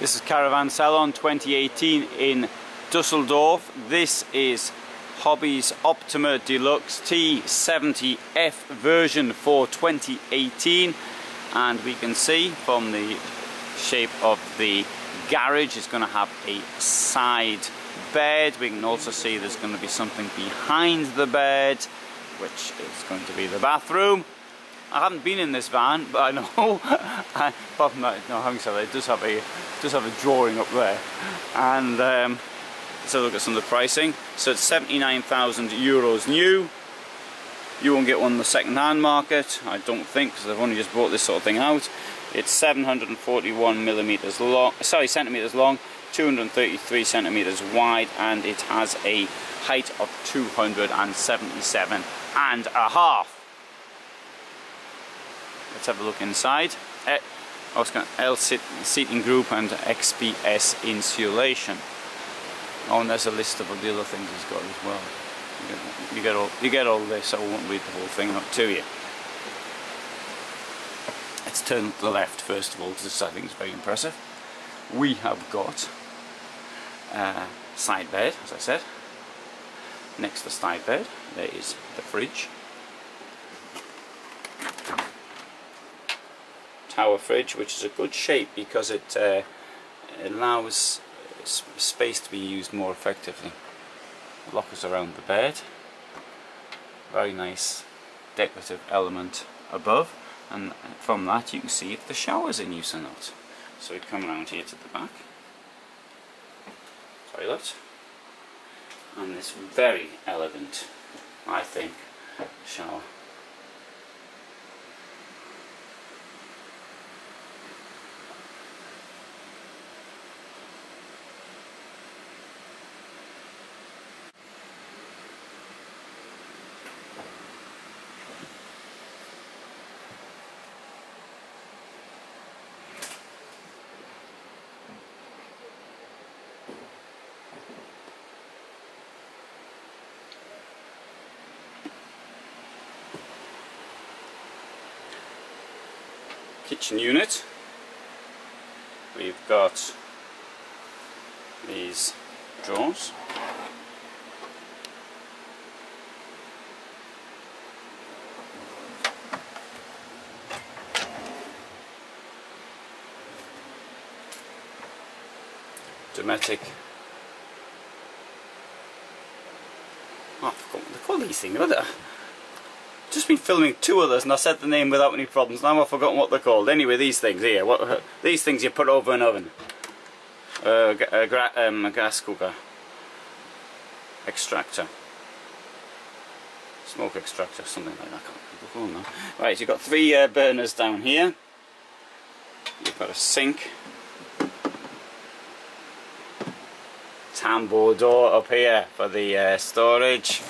This is Caravan Salon 2018 in Dusseldorf. This is Hobby's Optima Deluxe T70F version for 2018 and we can see from the shape of the garage it's going to have a side bed. We can also see there's going to be something behind the bed which is going to be the bathroom. I haven't been in this van, but I know. apart from that, no, having said that, it does have a does have a drawing up there, and um, let's have a look at some of the pricing. So it's 79,000 euros new. You won't get one in the second-hand market, I don't think, because I've only just brought this sort of thing out. It's 741 millimeters long, sorry, centimeters long, 233 centimeters wide, and it has a height of 277 and a half. Let's have a look inside. Uh, was going L seating group and XPS insulation. Oh, and there's a list of all the other things it's got as well. You get, all you get all this. I won't read the whole thing up to you. Let's turn to the left first of all, because this I think is very impressive. We have got a side bed, as I said. Next to the side bed, there is the fridge. Tower fridge which is a good shape because it uh, allows space to be used more effectively. Lockers around the bed. Very nice decorative element above and from that you can see if the shower's in use or not. So we come around here to the back. Toilet. And this very elegant, I think, shower. Kitchen unit. We've got these drawers. Dometic. Oh, I forgot what they call these things. Just been filming two others and I said the name without any problems. Now I've forgotten what they're called. Anyway, these things here. What these things you put over an oven. Uh, a, um, a gas cooker. Extractor. Smoke extractor, something like that. I can't now. Right, you've got three uh, burners down here. You've got a sink. Tambour door up here for the uh, storage.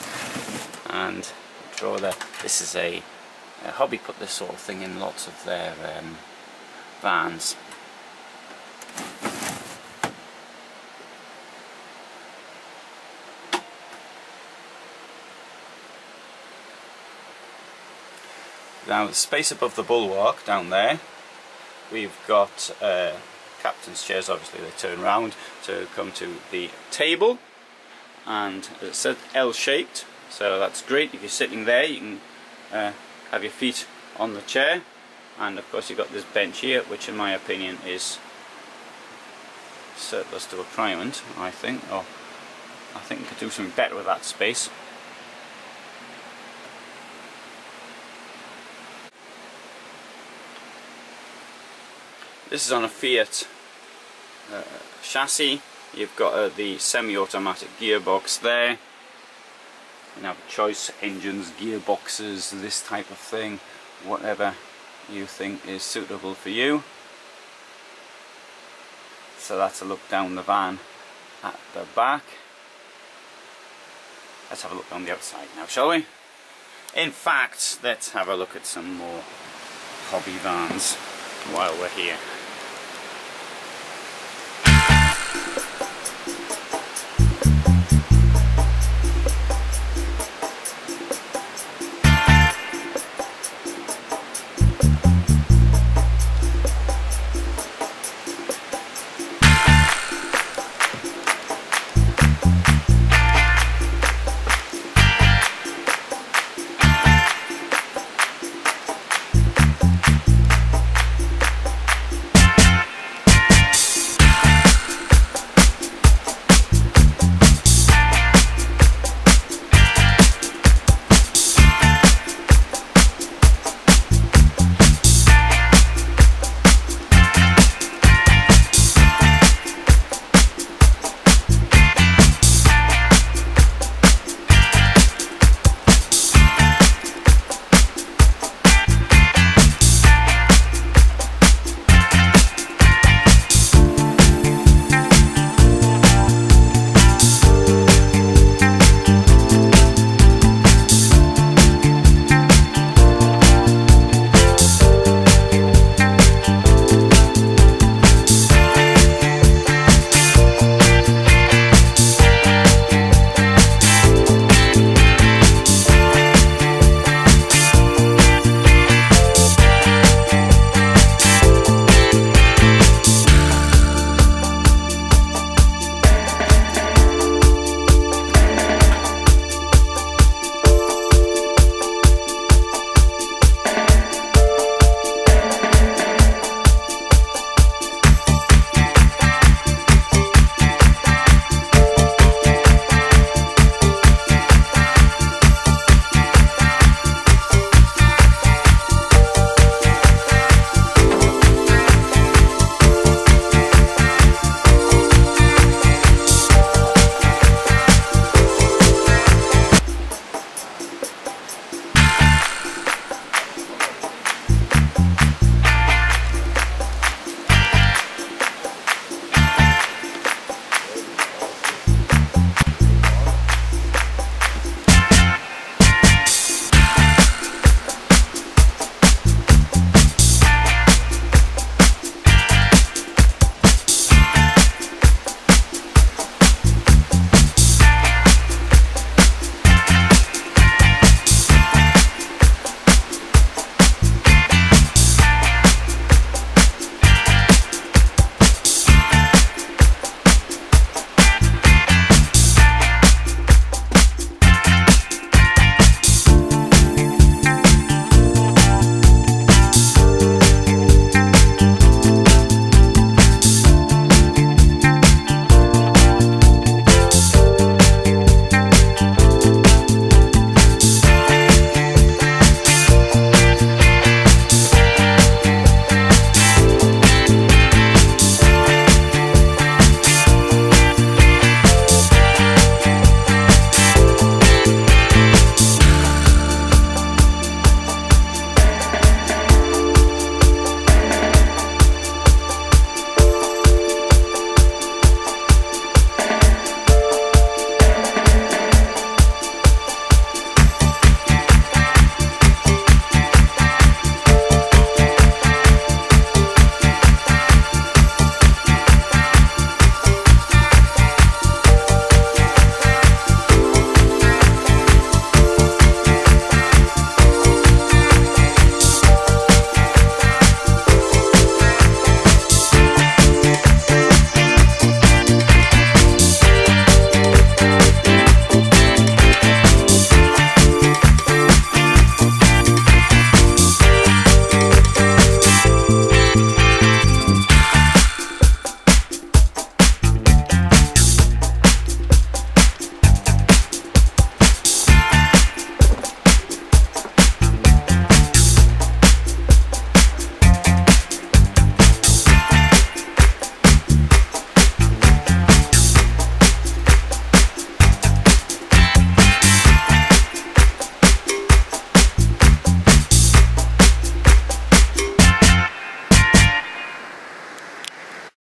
And drawer there. This is a, a, hobby put this sort of thing in lots of their um, vans. Now the space above the bulwark down there we've got uh, captain's chairs obviously they turn round to come to the table and as it said L-shaped so that's great. If you're sitting there you can uh, have your feet on the chair. And of course you've got this bench here which in my opinion is surplus to requirement I think. Or I think you could do something better with that space. This is on a Fiat uh, chassis. You've got uh, the semi-automatic gearbox there you have choice engines, gearboxes, this type of thing, whatever you think is suitable for you. So that's a look down the van at the back. Let's have a look on the outside now, shall we? In fact, let's have a look at some more hobby vans while we're here.